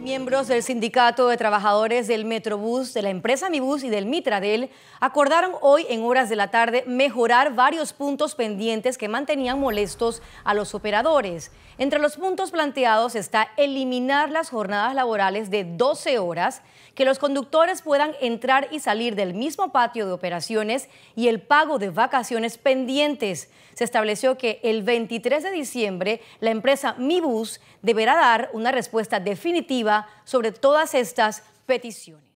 Miembros del Sindicato de Trabajadores del Metrobús, de la empresa Mibus y del Mitradel acordaron hoy en horas de la tarde mejorar varios puntos pendientes que mantenían molestos a los operadores. Entre los puntos planteados está eliminar las jornadas laborales de 12 horas, que los conductores puedan entrar y salir del mismo patio de operaciones y el pago de vacaciones pendientes. Se estableció que el 23 de diciembre la empresa Mibus deberá dar una respuesta definitiva sobre todas estas peticiones.